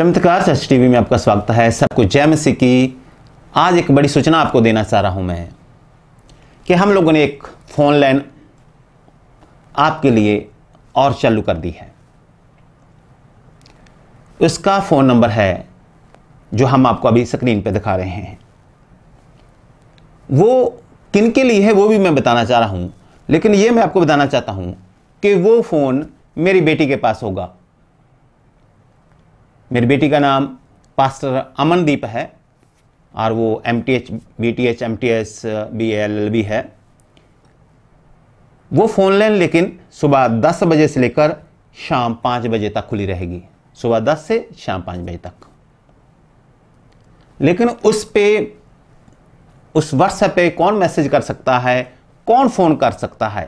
चमत्कार सच टीवी में आपका स्वागत है। सबको जय मसीह की। आज एक बड़ी सूचना आपको देना चाह रहा हूँ मैं कि हम लोगों ने एक फ़ोन लाइन आपके लिए और चालू कर दी है। उसका फ़ोन नंबर है जो हम आपको अभी स्क्रीन पे दिखा रहे हैं। वो किन के लिए है वो भी मैं बताना चाह रहा हूँ, लेकिन ये मैं आपको बताना चाहता हूँ कि वो फ़ोन मेरी बेटी के पास होगा। मेरी बेटी का नाम पास्टर अमनदीप है, और वो M T H B T H M T S B L L B है। वो फ़ोन लाइन लेकिन सुबह दस बजे से लेकर शाम पाँच बजे तक खुली रहेगी। सुबह दस से शाम पाँच बजे तक। लेकिन उस पे, उस व्हाट्सएप पे कौन मैसेज कर सकता है, कौन फ़ोन कर सकता है,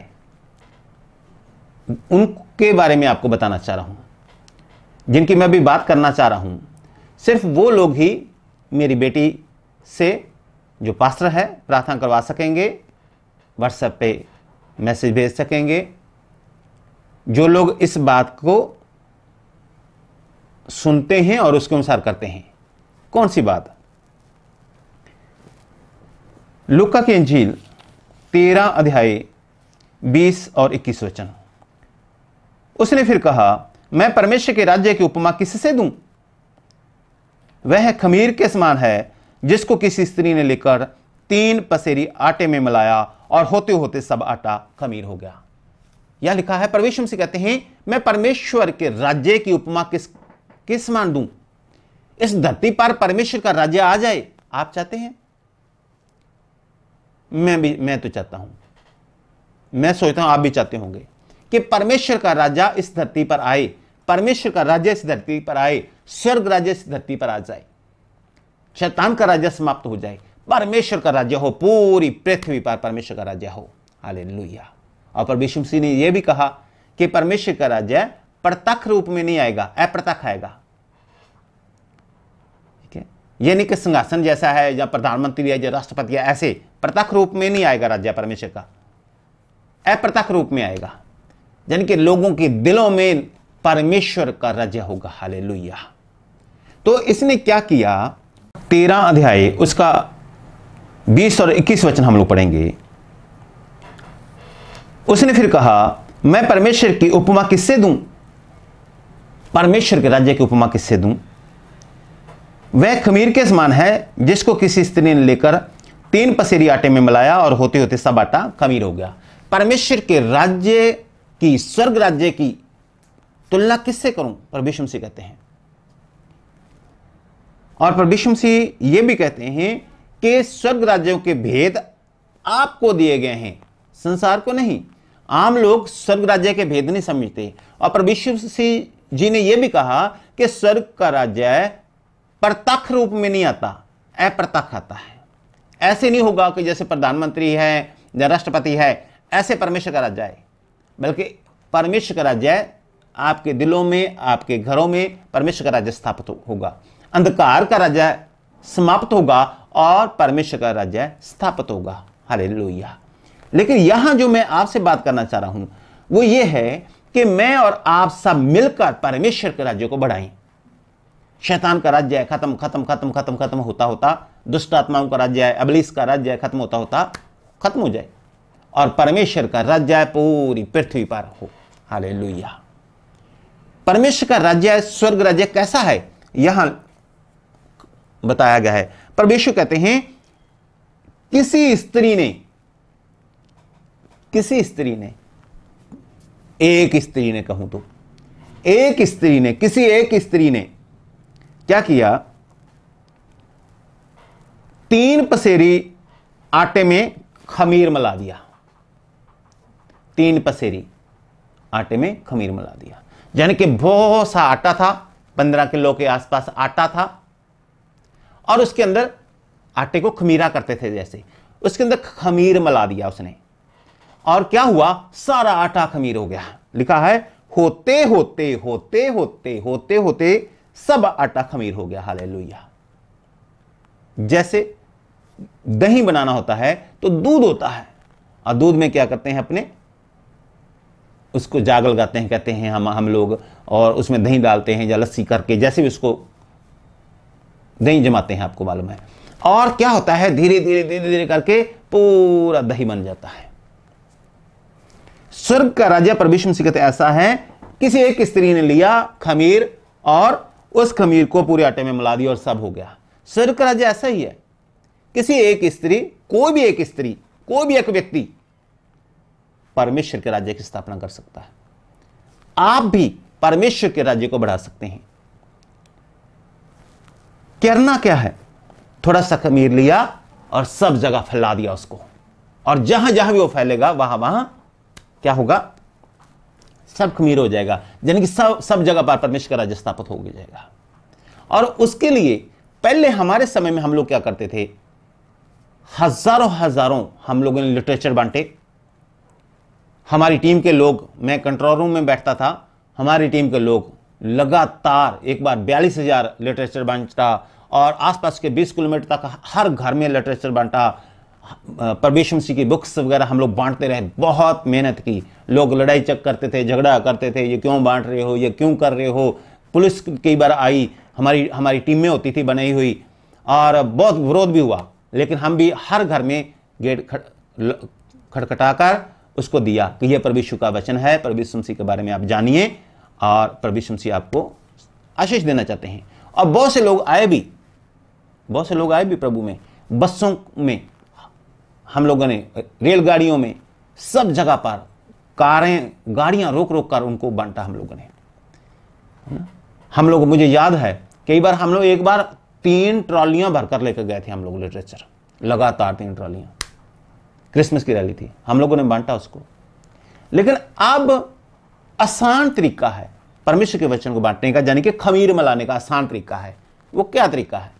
उनके बारे में आपको बताना चाह रहा हूँ। जिनकी मैं भी बात करना चाह रहा हूँ, सिर्फ़ वो लोग ही मेरी बेटी से जो पास्टर है, प्रार्थना करवा सकेंगे व्हाट्सएप पे मैसेज भेज सकेंगे। जो लोग इस बात को सुनते हैं और उसके अनुसार करते हैं। कौन सी बात? लुका की अंजील, तेरह अध्याय, बीस और इक्कीस वचन। उसने फिर कहा मैं परमेश्वर के राज्य की उपमा किससे दूँ? वह खमीर के समान है, जिसको किसी स्त्री ने लेकर तीन पसेरी आटे में मिलाया और होते होते सब आटा खमीर हो गया? यह लिखा है, परमेश्वर से कहते हैं, मैं परमेश्वर के राज्य की उपमा किस किस मान दूँ? इस धरती पर परमेश्वर का राज्य आ जाए, आप चाहते हैं? मैं भी, मैं तो चाहता हूँ। मैं सोचता हूँ, आप भी चाहते होंगे कि परमेश्वर का राजा इस धरती पर आए। परमेश्वर का राज्य इस धरती पर आए, स्वर्ग राज्य इस धरती पर आ जाए। शैतान का राज्य समाप्त हो जाए, परमेश्वर का राज्य हो, पूरी पृथ्वी पर परमेश्वर का राज्य हो। हाले और परमेश्वर मसीह ने यह भी कहा कि परमेश्वर का राज्य प्रत्यक्ष रूप में नहीं आएगा, अप्रत्यक्ष आएगा। ठीक है? यह नहीं कि सिंहासन जैसा है या प्रधानमंत्री है या राष्ट्रपति है ऐसे प्रत्यक्ष रूप में नहीं आएगा राज्य परमेश्वर का। अप्रत्यक्ष रूप में आएगा। यानी कि लोगों के दिलों में परमेश्वर का राज्य होगा। हाले तो इसने क्या किया? तेरह अध्याय, उसका बीस और इक्कीस वचन हम लोग पढ़ेंगे। उसने फिर कहा, मैं परमेश्वर की उपमा किससे दूँ? परमेश्वर के राज्य की उपमा किससे दूँ? वह खमीर के समान है, जिसको किसी स्त्री ने लेकर तीन पसेरी आटे में मिलाया और होते होते सब आटा खमीर हो गया। परमेश्वर के राज्य की, स्वर्ग राज्य की तुलना किससे करूँ? परमेश्वर से कहते हैं। और परमेश्वर से यह भी कहते हैं कि स्वर्ग राज्यों के भेद आपको दिए गए हैं, संसार को नहीं। आम लोग स्वर्ग राज्य के भेद नहीं समझते। और सिंह जी ने यह भी कहा कि स्वर्ग का राज्य प्रत्यक्ष रूप में नहीं आता, अप्रत्यक्ष आता है। ऐसे नहीं होगा कि जैसे प्रधानमंत्री है या राष्ट्रपति है, ऐसे परमेश्वर का राज्य है। बल्कि परमेश्वर का राज्य आपके दिलों में, आपके घरों में परमेश्वर का राज्य स्थापित होगा। अंधकार का राज्य समाप्त होगा और परमेश्वर का राज्य स्थापित होगा। हरे लेकिन यहाँ जो मैं आपसे बात करना चाह रहा हूँ, वो ये है कि मैं और आप सब मिलकर परमेश्वर के राज्य को बढ़ाएँ। शैतान का राज्य है, खत्म खत्म खत्म खत्म खत्म होता होता। दुष्ट आत्माओं का राज्य है, अबलीस का राज्य है, खत्म होता होता, खत्म हो जाए। और परमेश्वर का राज्य पूरी पृथ्वी पर हो। हाले परमेश्वर का राज्य स्वर्ग राज्य कैसा है? यहाँ बताया गया है। परमेश्वर कहते हैं, किसी स्त्री ने, किसी स्त्री ने, एक स्त्री ने कहूँ तो एक स्त्री ने, किसी एक स्त्री ने क्या किया? तीन पसेरी आटे में खमीर मिला दिया। तीन पसेरी आटे में खमीर मिला दिया। यानी कि बहुत सा आटा था, पंद्रह किलो के आसपास आटा था। और उसके अंदर आटे को खमीरा करते थे जैसे। उसके अंदर खमीर मिला दिया उसने। और क्या हुआ? सारा आटा खमीर हो गया। लिखा है, होते होते होते होते होते होते सब आटा खमीर हो गया। हाले जैसे दही बनाना होता है तो दूध होता है। और दूध में क्या करते हैं अपने? उसको जाग लगाते हैं, कहते हैं, हम हम लोग, और उसमें दही डालते हैं या लस्सी करके, जैसे भी उसको दही जमाते हैं, आपको मालूम है। और क्या होता है, धीरे धीरे धीरे धीरे करके पूरा दही बन जाता है। स्वर्ग का राजा परमेश्वर कहते ऐसा है, किसी एक स्त्री ने लिया खमीर, और उस खमीर को पूरे आटे में मिला दिया और सब हो गया। स्वर्ग का राजा ऐसा ही है, किसी एक स्त्री, कोई भी एक स्त्री, कोई भी एक व्यक्ति परमेश्वर के राज्य की स्थापना कर सकता है। आप भी परमेश्वर के राज्य को बढ़ा सकते हैं। करना क्या है? थोड़ा सा खमीर लिया और सब जगह फैला दिया उसको। और जहाँ जहाँ भी वो फैलेगा वहाँ वहाँ क्या होगा? सब खमीर हो जाएगा। यानी कि सब सब जगह पर परमेश्वर का राज्य स्थापित हो जाएगा। और उसके लिए पहले हमारे समय में हम लोग क्या करते थे? हज़ारों हज़ारों हम लोगों ने लिटरेचर बांटे। हमारी टीम के लोग, मैं कंट्रोल रूम में बैठता था, हमारी टीम के लोग लगातार एक बार बयालीस हज़ार लिटरेचर बांटा और आसपास के 20 किलोमीटर तक हर घर में लिटरेचर बांटा। परमेश्वर सिंह की बुक्स वगैरह हम लोग बांटते रहे, बहुत मेहनत की। लोग लड़ाई चक करते थे, झगड़ा करते थे, ये क्यों बांट रहे हो, ये क्यों कर रहे हो? पुलिस कई बार आई, हमारी हमारी टीम में होती थी, बनाई हुई। और बहुत विरोध भी हुआ, लेकिन हम भी हर घर में गेट खटखटाकर उसको दिया कि यह प्रभु का वचन है, प्रभु सिंह के बारे में आप जानिए और प्रभु सिंह आपको आशीष देना चाहते हैं। और बहुत से लोग आए भी, बहुत से लोग आए भी प्रभु में, बसों में, हम लोगों ने, रेलगाड़ियों में, सब जगह पर कारें, गाड़ियाँ रोक रोक कर उनको बांटा हम लोगों ने। हम लोग, मुझे याद है, कई बार हम लोग एक बार तीन ट्रॉलियाँ भरकर लेकर गए थे हम लोग, लिटरेचर, लगातार तीन ट्रॉलियाँ। क्रिसमस की रैली थी। हम लोगों ने बांटा उसको। लेकिन अब आसान तरीका है, परमेश्वर के वचन को बांटने का, यानी कि खमीर मिलाने का आसान तरीका है। वो क्या तरीका है?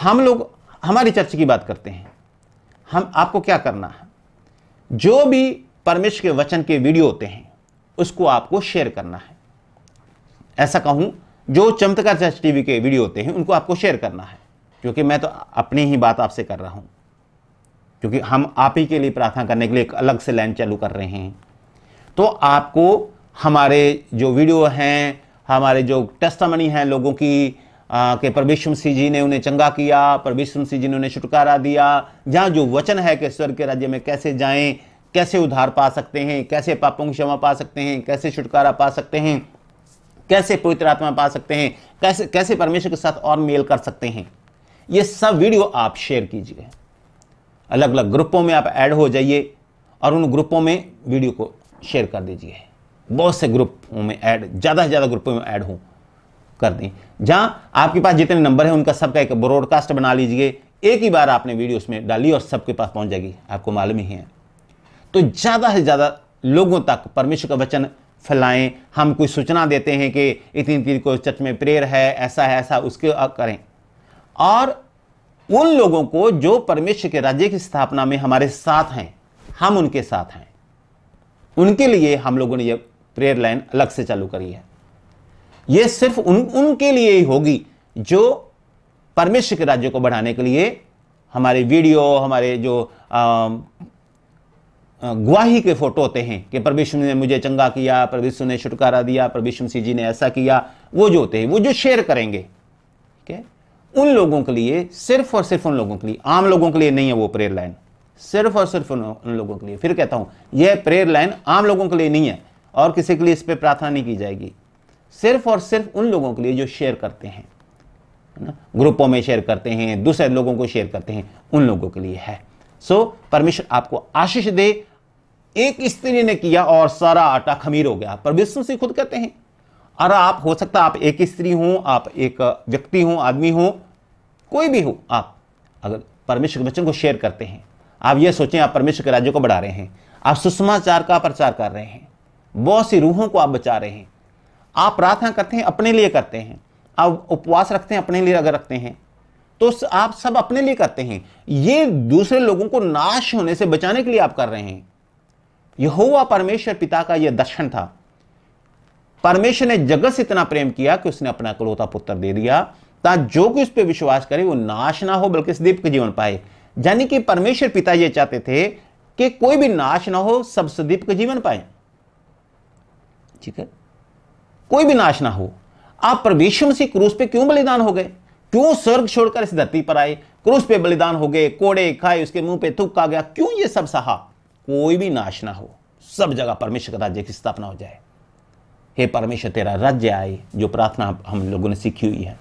हम लोग, हमारी चर्च की बात करते हैं। हम, आपको क्या करना है? जो भी परमेश्वर के वचन के वीडियो होते हैं, उसको आपको शेयर करना है। ऐसा कहूँ, जो चमत्कार चर्च टीवी के वीडियो होते हैं, उनको आपको शेयर करना है। क्योंकि मैं तो अपनी ही बात आपसे कर रहा हूँ। क्योंकि हम आप ही के लिए प्रार्थना करने के लिए एक अलग से लाइन चालू कर रहे हैं। तो आपको हमारे जो वीडियो हैं, हमारे जो टेस्टमनी हैं लोगों की कि परमेश्वर सिंह जी ने उन्हें चंगा किया परमेश्वर सिंह जी ने उन्हें छुटकारा दिया, जहाँ जो वचन है कि स्वर्ग के राज्य में कैसे जाएँ, कैसे उधार पा सकते हैं, कैसे पापों की क्षमा पा सकते हैं, कैसे छुटकारा पा सकते हैं, कैसे पवित्र आत्मा पा सकते हैं, कैसे कैसे परमेश्वर के साथ और मेल कर सकते हैं। ये सब वीडियो आप शेयर कीजिए। अलग अलग ग्रुपों में आप ऐड हो जाइए और उन ग्रुपों में वीडियो को शेयर कर दीजिए। बहुत से ग्रुपों में ऐड, ज़्यादा से ज़्यादा ग्रुपों में ऐड हों, कर दें। जहाँ आपके पास जितने नंबर हैं, उनका सबका एक ब्रॉडकास्ट बना लीजिए। एक ही बार आपने वीडियो उसमें डाली और सबके पास पहुँच जाएगी, आपको मालूम ही है। तो ज़्यादा से ज़्यादा लोगों तक परमेश्वर का वचन फैलाएँ। हम कोई सूचना देते हैं कि इतनी इतनी को चर्च में प्रेयर है, ऐसा है, ऐसा, उसके करें। और उन लोगों को जो परमेश्वर के राज्य की स्थापना में हमारे साथ हैं, हम उनके साथ हैं। उनके लिए हम लोगों ने यह प्रेयर लाइन अलग से चालू करी है। यह सिर्फ़ उन, उनके लिए ही होगी जो परमेश्वर के राज्य को बढ़ाने के लिए हमारे वीडियो हमारे जो गुवाही के फ़ोटो होते हैं कि परमेश्वर ने मुझे चंगा किया, परमेश्वर ने छुटकारा दिया, परमेश्वर सिंह जी ने ऐसा किया, वो जो होते हैं, वो जो शेयर करेंगे। ठीक है? उन लोगों के लिए सिर्फ़ और सिर्फ़ उन लोगों के लिए आम लोगों के लिए नहीं है वो प्रेयर लाइन सिर्फ़ और सिर्फ़ उन, लोगों के लिए। फिर कहता हूँ यह प्रेयर लाइन आम लोगों के लिए नहीं है और किसी के लिए इस पर प्रार्थना नहीं की जाएगी। सिर्फ़ और सिर्फ़ उन लोगों के लिए जो शेयर करते हैं ग्रुपों में शेयर करते हैं दूसरे लोगों को शेयर करते हैं उन लोगों के लिए है। सो परमेश्वर आपको आशीष दे एक स्त्री ने किया और सारा आटा खमीर हो गया। पर विष्णु से खुद कहते हैं और आप, हो सकता आप एक स्त्री हो, आप एक व्यक्ति हो, आदमी हो, कोई भी हो, आप अगर परमेश्वर के वचन को शेयर करते हैं, आप ये सोचें आप परमेश्वर के राज्य को बढ़ा रहे हैं, आप सुषमाचार का प्रचार कर रहे हैं, बहुत सी रूहों को आप बचा रहे हैं, आप प्रार्थना करते हैं, अपने लिए करते हैं, आप उपवास रखते हैं, अपने लिए अगर रखते हैं तो आप सब अपने लिए करते हैं, ये दूसरे लोगों को नाश होने से बचाने के लिए आप कर रहे हैं। यहोवा परमेश्वर पिता का यह दर्शन था। परमेश्वर ने जगत से इतना प्रेम किया कि उसने अपना कलोता पुत्र दे दिया ताकि जो कोई उस पर विश्वास करे वो नाश ना हो, बल्कि के जीवन पाए। यानी कि परमेश्वर पिता ये चाहते थे कि कोई भी नाश ना हो, सब सदीप के जीवन पाए। ठीक है? कोई भी नाश ना हो। आप परमेश्वर मसीह क्रूस पे क्यों बलिदान हो गए? क्यों स्वर्ग छोड़कर इस धरती पर आए? क्रूस पे बलिदान हो गए, कोड़े खाए, उसके मुँह पे थूक आ गया, क्यों ये सब सहा? कोई भी नाश ना हो। सब जगह परमेश्वर का राज्य की स्थापना हो जाए। हे परमेश्वर, तेरा राज्य आए, जो प्रार्थना हम लोगों ने सीखी हुई है।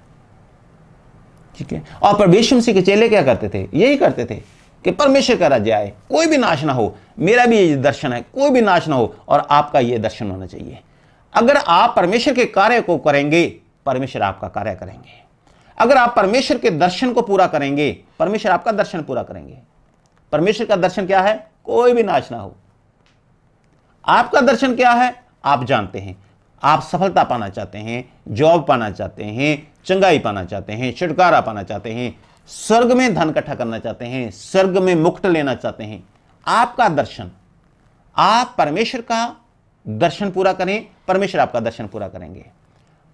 ठीक है? और परमेश्वर मसीह के चेले क्या करते थे? यही करते थे कि परमेश्वर का राज्य आए। कोई भी नाश ना हो, मेरा भी ये दर्शन है, कोई भी नाश ना हो, और आपका ये दर्शन होना चाहिए। अगर आप परमेश्वर के कार्य को करेंगे, परमेश्वर आपका कार्य करेंगे। अगर आप परमेश्वर के दर्शन को पूरा करेंगे, परमेश्वर आपका दर्शन पूरा करेंगे। परमेश्वर का दर्शन क्या है? कोई भी नाश ना हो। आपका दर्शन क्या है? आप जानते हैं। आप सफलता पाना चाहते हैं जॉब पाना चाहते हैं, चंगाई पाना चाहते हैं, छुटकारा पाना चाहते हैं, स्वर्ग में धन इकट्ठा करना चाहते हैं, स्वर्ग में मुक्त लेना चाहते हैं, आपका दर्शन, आप परमेश्वर का दर्शन पूरा करें, परमेश्वर आपका दर्शन पूरा करेंगे।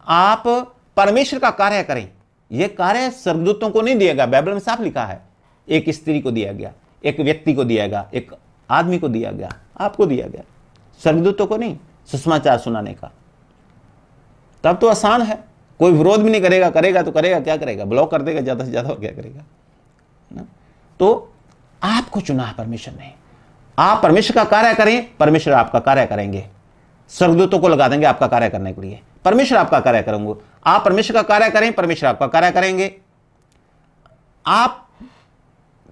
आप परमेश्वर का कार्य करें यह कार्य स्वर्गदूतों को नहीं दिया गया, बाइबल में साफ़ लिखा है, एक स्त्री को दिया गया, एक व्यक्ति को दिया गया, एक आदमी को दिया गया, आपको दिया गया, स्वर्गदूतों को नहीं, सुषमाचार सुनाने का। तब तो आसान है। कोई विरोध भी नहीं करेगा करेगा तो करेगा, क्या करेगा? ब्लॉक कर देगा, ज़्यादा से ज़्यादा क्या करेगा? ना? तो आपको चुना है परमेश्वर ने आप परमेश्वर का कार्य करें परमेश्वर आपका कार्य करेंगे। स्वर्गदूतों को लगा देंगे आपका कार्य करने के लिए। परमेश्वर आपका कार्य करेंगे। आप परमेश्वर का कार्य करें परमेश्वर आपका कार्य करेंगे। आप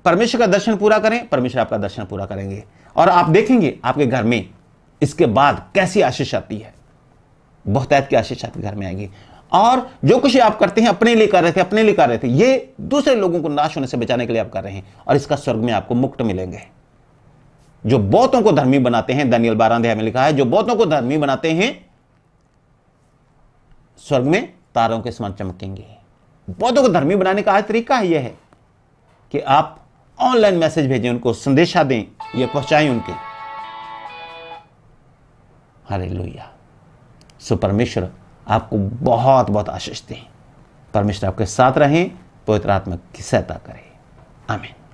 परमेश्वर का दर्शन पूरा करें परमेश्वर आपका दर्शन पूरा करेंगे। और आप देखेंगे आपके घर में इसके बाद कैसी आशीष आती है। बहुत की आशीष आपके घर में आएगी। और जो कुछ आप करते हैं, अपने लिए कर रहे थे, अपने लिए कर रहे थे, ये दूसरे लोगों को नाश होने से बचाने के लिए आप कर रहे हैं और इसका स्वर्ग में आपको मुक्त मिलेंगे। जो बहुतों को धर्मी बनाते हैं, दनियल बारह में लिखा है, जो बहुतों को धर्मी बनाते हैं, स्वर्ग में तारों के समान चमकेंगे। बहुतों को धर्मी बनाने का आज तरीका यह है कि आप ऑनलाइन मैसेज भेजें, उनको संदेशा दें, ये पहुंचाएँ उनके। हरे लोहिया सो परमेश्वर आपको बहुत बहुत आशीष दें। परमेश्वर आपके साथ रहें, पवित्र आत्मा की सहायता करें। आमीन।